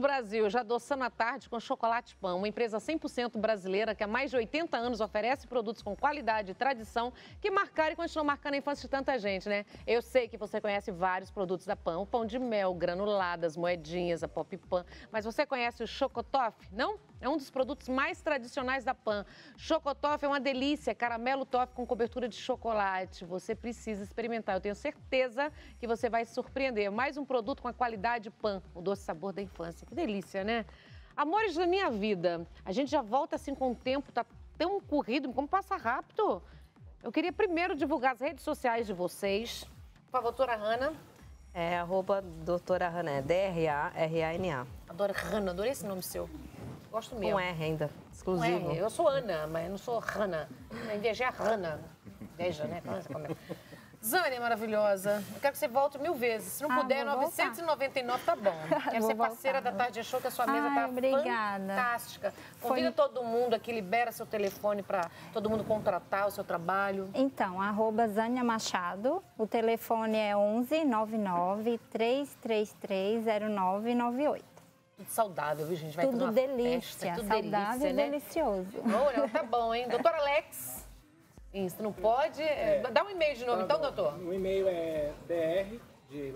Brasil, já adoçando a tarde com Chocolate Pão, uma empresa 100% brasileira que há mais de 80 anos oferece produtos com qualidade e tradição que marcaram e continuam marcando a infância de tanta gente, né? Eu sei que você conhece vários produtos da Pão, pão de mel, granuladas, moedinhas, a Pop Pan, mas você conhece o Chocotoff, não? É um dos produtos mais tradicionais da Pan. Chocotoff é uma delícia, caramelo toff com cobertura de chocolate. Você precisa experimentar. Eu tenho certeza que você vai se surpreender. Mais um produto com a qualidade Pan, o doce sabor da infância. Que delícia, né? Amores da minha vida, a gente já volta assim com o tempo, tá tão corrido, como passa rápido. Eu queria primeiro divulgar as redes sociais de vocês. Por favor, doutora Hanna. É arroba doutora Hanna, é D-R-A-R-A-N-A. Adoro Hanna, adorei esse nome seu. Gosto mesmo. Com R ainda, exclusivo. Com R. Eu sou Ana, mas eu não sou Hanna. Eu invejei a Hanna. Veja, né? Zânia é maravilhosa. Eu quero que você volte mil vezes. Se não Ah, puder, vou 999 tá bom. Quero Vou ser parceira voltar. da Tarde Show, que a sua mesa Ai, tá obrigada. fantástica. Convida todo mundo aqui, libera seu telefone para todo mundo contratar o seu trabalho. Então, arroba Zânia Machado, o telefone é 11 99 333 0998. Tudo saudável, viu, gente? Vai Tudo delícia, festa, tudo saudável delícia, e né? delicioso. Olha, tá bom, hein? Doutor Alex. Isso, não pode? É, Dá um e-mail de novo, então, doutor. O e-mail é dr, de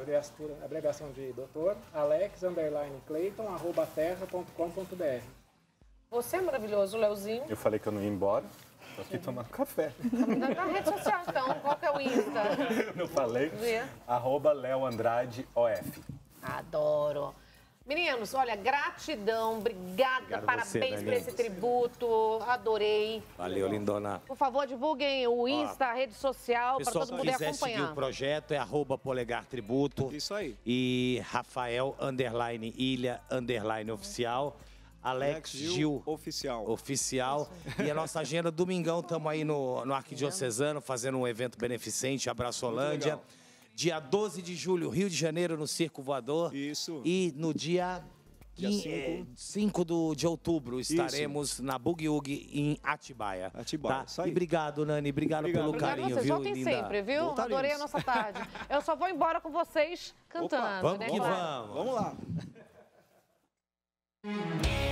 abreviação- de doutor, alex, underline, clayton, arroba terra.com.br. Você é maravilhoso, Leozinho. Eu falei que eu não ia embora. Tô aqui tomando café. Na, na rede social, então. Qual que é o Insta? Eu falei. Vê. Arroba Léo Andrade OF. Adoro. Meninos, olha, gratidão, obrigada, Obrigado parabéns você, por Dani. esse tributo, adorei. Valeu, lindona. Por favor, divulguem o Insta, a rede social, para Pessoal todo que mundo quiser seguir acompanhar. o projeto é arroba polegar tributo. Isso aí. E Rafael, underline ilha, underline oficial. Alex Alex Gil, Gil, oficial. oficial. E a nossa agenda, domingão, estamos aí no, no Arquidiocesano, fazendo um evento beneficente, Abraçolândia. legal. Dia 12 de julho, Rio de Janeiro, no Circo Voador. Isso. E no dia... Dia quin- cinco. eh, 5 do, de outubro estaremos na Boogie Woogie em Atibaia. Atibaia, tá? isso aí. E obrigado, Nani. Obrigado, Obrigado. pelo Obrigada a carinho, vocês, viu, voltem linda? sempre, viu? Voltaremos. Adorei a nossa tarde. Eu só vou embora com vocês cantando, Vamos né? que claro. vamos. Vamos lá.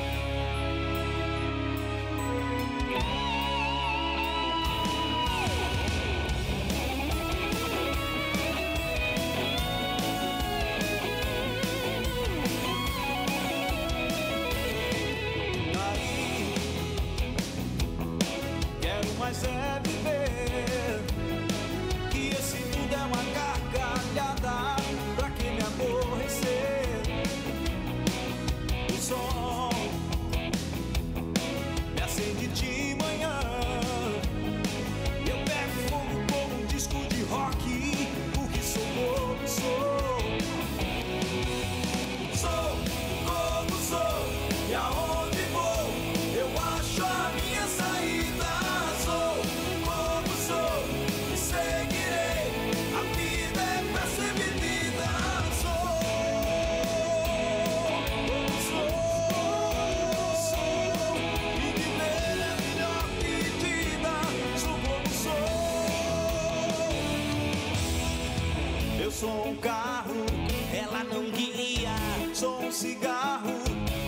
carro, ela não guia. Sou um cigarro,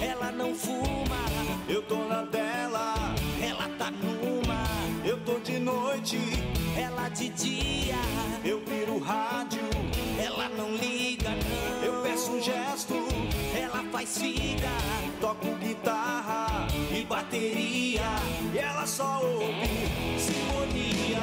ela não fuma. Eu tô na dela, ela tá numa. Eu tô de noite, ela de dia. Eu viro rádio, ela não liga, não. Eu peço um gesto, ela faz figa. Toco guitarra e bateria. E ela só ouve sinfonia.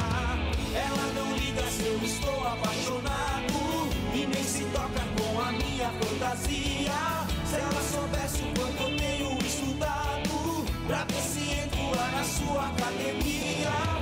Ela não liga se eu estou apaixonado E nem se toca com a minha fantasia. Se ela soubesse o quanto eu tenho estudado Pra ver se entro lá na sua academia